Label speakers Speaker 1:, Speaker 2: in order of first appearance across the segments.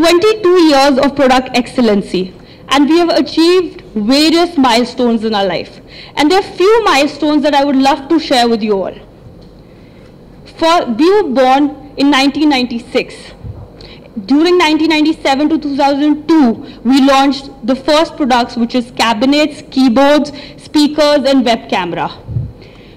Speaker 1: 22 years of product excellency and we have achieved various milestones in our life. And there are few milestones that I would love to share with you all. For, we were born in 1996. During 1997 to 2002, we launched the first products, which is cabinets, keyboards, speakers, and web camera.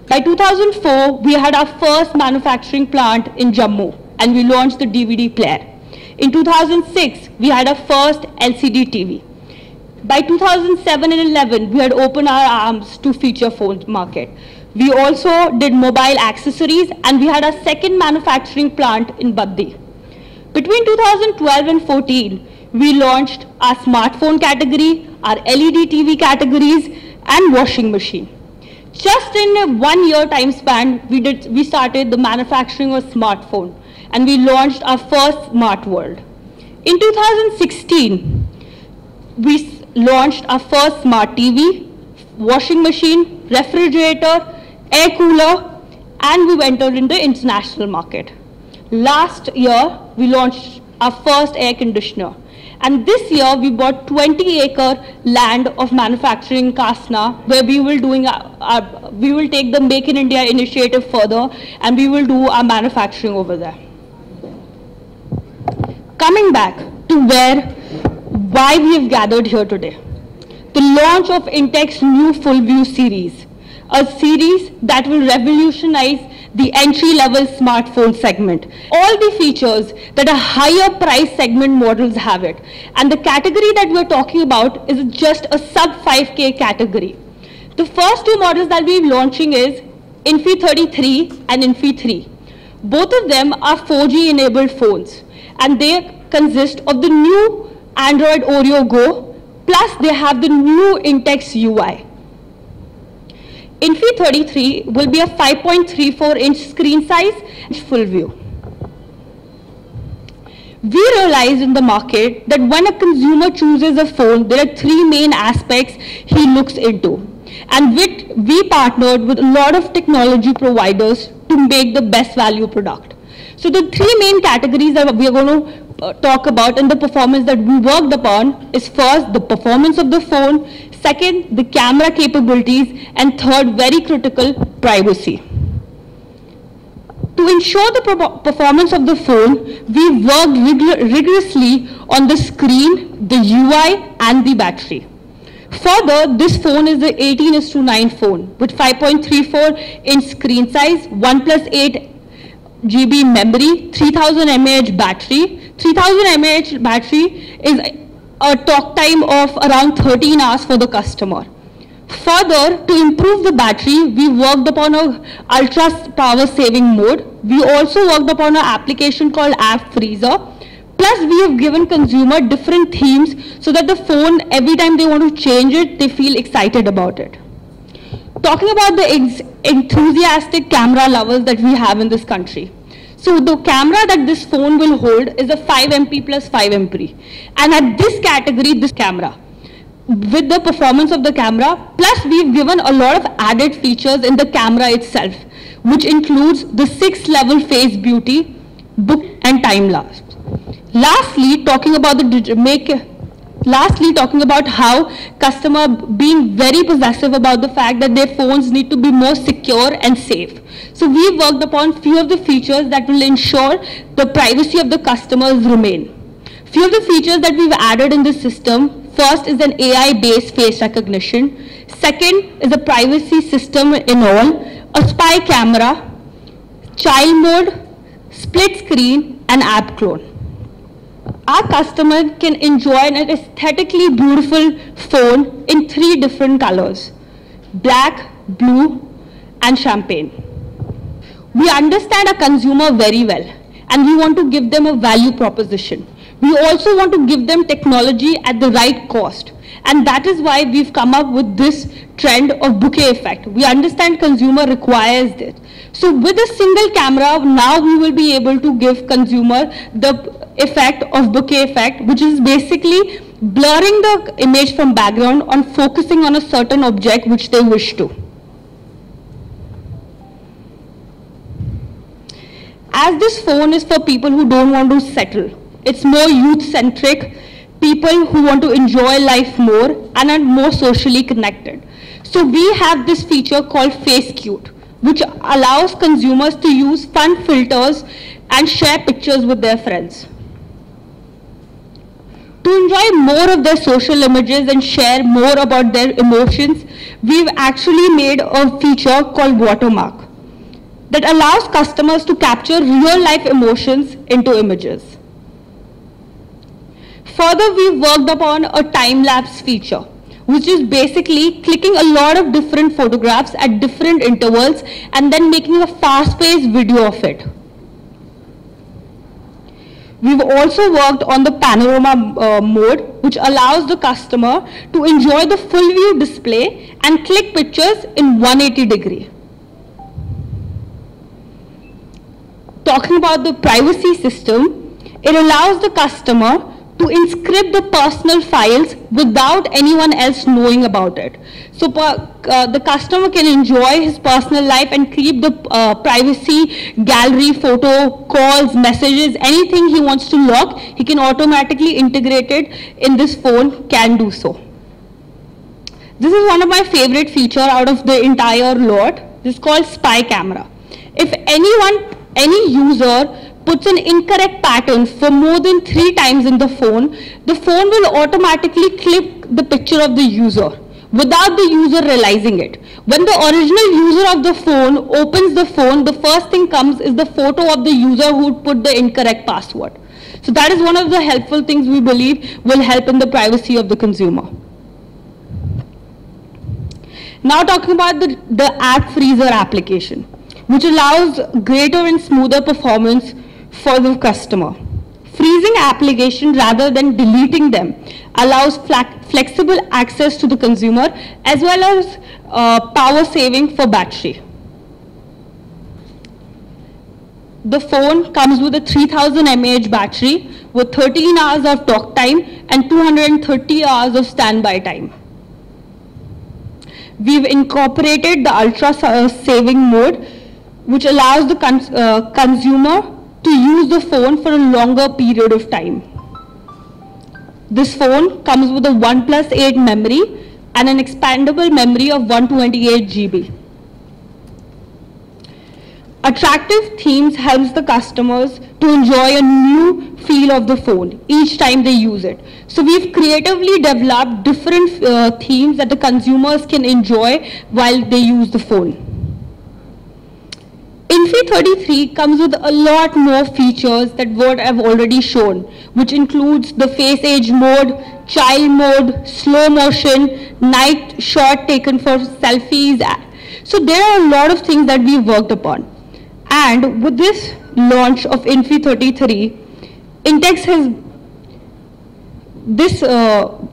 Speaker 1: By 2004, we had our first manufacturing plant in Jammu, and we launched the DVD player. In 2006, we had our first LCD TV. By 2007 and 11, we had opened our arms to feature phone market. We also did mobile accessories and we had our second manufacturing plant in Baddi. Between 2012 and 14, we launched our smartphone category, our LED TV categories, and washing machine. Just in a one year time span, we, did, we started the manufacturing of smartphone and we launched our first smart world. In 2016, we launched our first smart TV, washing machine, refrigerator, air cooler, and we entered in the international market. Last year, we launched our first air conditioner. And this year, we bought 20 acre land of manufacturing in Kasna, where we will doing our, our, we will take the Make in India initiative further, and we will do our manufacturing over there. Coming back to where why we have gathered here today. The launch of Intex's new Full View series, a series that will revolutionize the entry-level smartphone segment. All the features that a higher price segment models have it. And the category that we're talking about is just a sub 5K category. The first two models that we're launching is Infi 33 and Infi 3. Both of them are 4G enabled phones and they consist of the new Android Oreo Go, plus they have the new Intex UI. Infi 33 will be a 5.34 inch screen size, full view. We realized in the market that when a consumer chooses a phone, there are three main aspects he looks into. And with, we partnered with a lot of technology providers to make the best value product. So the three main categories that we are going to uh, talk about in the performance that we worked upon is first the performance of the phone, second the camera capabilities, and third very critical privacy. To ensure the performance of the phone, we worked rig rigorously on the screen, the UI, and the battery. Further, this phone is the 18 is to 9 phone with 5.34 inch screen size, 1 plus 8 GB memory, 3000 mAh battery, 3000 mAh battery is a talk time of around 13 hours for the customer. Further, to improve the battery, we worked upon a ultra power saving mode. We also worked upon an application called App Freezer. Plus, we have given consumer different themes so that the phone, every time they want to change it, they feel excited about it. Talking about the enthusiastic camera lovers that we have in this country. So the camera that this phone will hold is a 5 MP plus 5 MP. And at this category, this camera, with the performance of the camera, plus we've given a lot of added features in the camera itself, which includes the six level face beauty, book and time lapse. Lastly, talking about the make Lastly, talking about how customer being very possessive about the fact that their phones need to be more secure and safe. So we worked upon few of the features that will ensure the privacy of the customers remain. Few of the features that we've added in the system, first is an AI-based face recognition. Second is a privacy system in all, a spy camera, child mode, split screen, and app clone our customer can enjoy an aesthetically beautiful phone in three different colors, black, blue, and champagne. We understand our consumer very well and we want to give them a value proposition. We also want to give them technology at the right cost. And that is why we've come up with this trend of bokeh effect. We understand consumer requires this. So with a single camera, now we will be able to give consumer the effect of bokeh effect, which is basically blurring the image from background and focusing on a certain object which they wish to. As this phone is for people who don't want to settle, It's more youth-centric, people who want to enjoy life more and are more socially connected. So we have this feature called FaceCute, which allows consumers to use fun filters and share pictures with their friends. To enjoy more of their social images and share more about their emotions, we've actually made a feature called Watermark that allows customers to capture real life emotions into images. Further, we've worked upon a time-lapse feature, which is basically clicking a lot of different photographs at different intervals and then making a fast-paced video of it. We've also worked on the panorama uh, mode, which allows the customer to enjoy the full view display and click pictures in 180 degree. Talking about the privacy system, it allows the customer to inscript the personal files without anyone else knowing about it. So uh, the customer can enjoy his personal life and keep the uh, privacy gallery, photo, calls, messages, anything he wants to log, he can automatically integrate it in this phone, can do so. This is one of my favorite feature out of the entire lot. This is called spy camera. If anyone, any user puts an incorrect pattern for more than three times in the phone, the phone will automatically clip the picture of the user without the user realizing it. When the original user of the phone opens the phone, the first thing comes is the photo of the user who put the incorrect password. So that is one of the helpful things we believe will help in the privacy of the consumer. Now talking about the, the app freezer application, which allows greater and smoother performance for the customer. Freezing application rather than deleting them allows flexible access to the consumer as well as uh, power saving for battery. The phone comes with a 3000 mAh battery with 13 hours of talk time and 230 hours of standby time. We've incorporated the ultra saving mode which allows the cons uh, consumer to use the phone for a longer period of time. This phone comes with a 1 plus 8 memory and an expandable memory of 128 GB. Attractive themes helps the customers to enjoy a new feel of the phone each time they use it. So we've creatively developed different uh, themes that the consumers can enjoy while they use the phone. Infi 33 comes with a lot more features that what I've already shown, which includes the face age mode, child mode, slow motion, night shot taken for selfies. So there are a lot of things that we worked upon. And with this launch of Infi 33, Intex has this uh,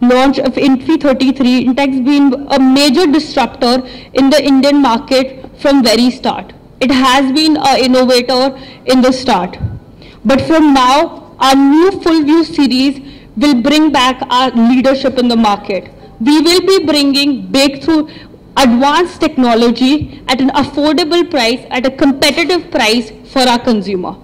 Speaker 1: launch of Infi 33, Intex been a major disruptor in the Indian market from very start. It has been an innovator in the start. But from now, our new full view series will bring back our leadership in the market. We will be bringing breakthrough advanced technology at an affordable price, at a competitive price for our consumer.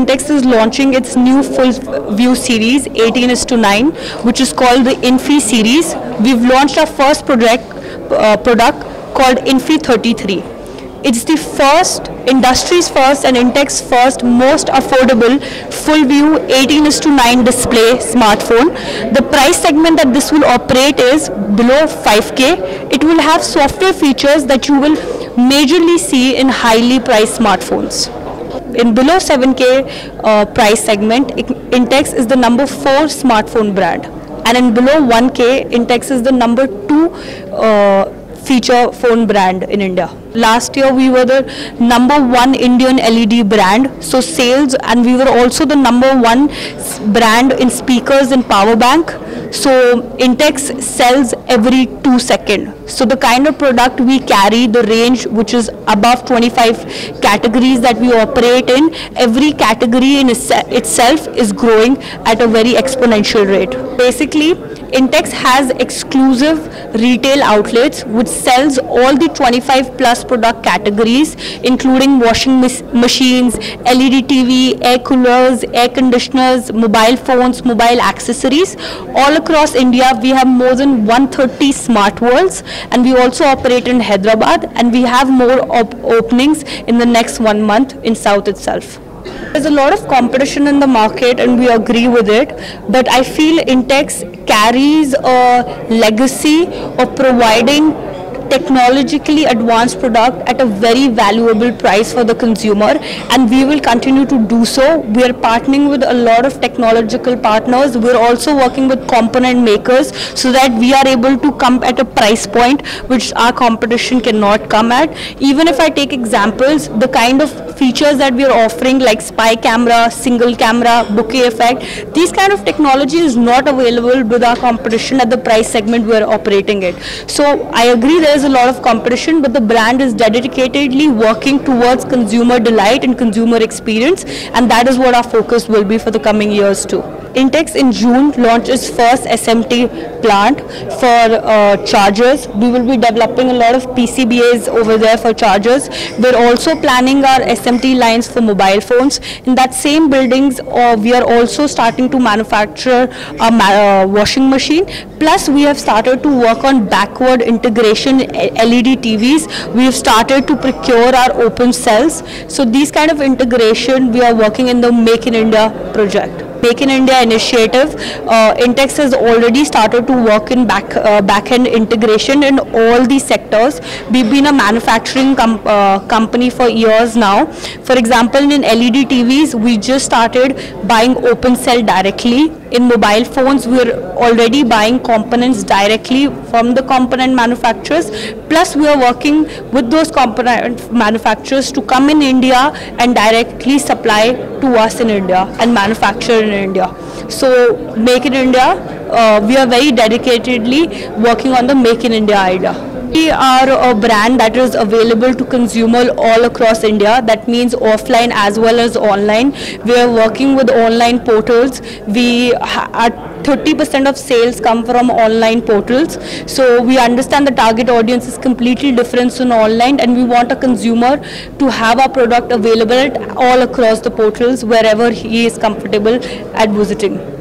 Speaker 1: Intex is launching its new full view series 18 is to 9 which is called the Infi series. We've launched our first product, uh, product called Infi 33. It's the first, industry's first and Intex first most affordable full view 18 is to 9 display smartphone. The price segment that this will operate is below 5K. It will have software features that you will majorly see in highly priced smartphones in below 7K uh, price segment, Intex is the number 4 smartphone brand. And in below 1K, Intex is the number 2 uh,
Speaker 2: feature phone brand in India. Last year we were the number one Indian LED brand, so sales, and we were also the number one brand in speakers and power bank. So Intex sells every two second. So the kind of product we carry, the range which is above 25 categories that we operate in, every category in itself is growing at a very exponential rate. Basically, Intex has exclusive retail outlets which sells all the 25 plus product categories including washing machines, LED TV, air coolers, air conditioners, mobile phones, mobile accessories. All across India we have more than 130 smart worlds and we also operate in Hyderabad and we have more op openings in the next one month in South itself. There's a lot of competition in the market and we agree with it, but I feel Intex carries a legacy of providing technologically advanced product at a very valuable price for the consumer and we will continue to do so. We are partnering with a lot of technological partners. We're also working with component makers so that we are able to come at a price point which our competition cannot come at. Even if I take examples, the kind of features that we are offering like spy camera, single camera, bokeh effect, these kind of technology is not available with our competition at the price segment we are operating it. So I agree there is a lot of competition, but the brand is dedicatedly working towards consumer delight and consumer experience, and that is what our focus will be for the coming years too. Intex in June launched its first SMT plant for uh, chargers. We will be developing a lot of PCBAs over there for chargers. We're also planning our SMT lines for mobile phones. In that same buildings, uh, we are also starting to manufacture a ma uh, washing machine. Plus, we have started to work on backward integration LED TVs. We have started to procure our open cells. So these kind of integration, we are working in the Make in India project. Make in India initiative, uh, Intex has already started to work in back uh, back-end integration in all these sectors. We've been a manufacturing com uh, company for years now. For example, in LED TVs, we just started buying open cell directly. In mobile phones, we're already buying components directly from the component manufacturers. Plus, we are working with those component manufacturers to come in India and directly supply to us in India and manufacture in India. So Make in India, uh, we are very dedicatedly working on the Make in India idea. We are a brand that is available to consumer all across India. That means offline as well as online. We are working with online portals. We are 30% of sales come from online portals. So we understand the target audience is completely different from online and we want a consumer to have our product available all across the portals wherever he is comfortable at visiting.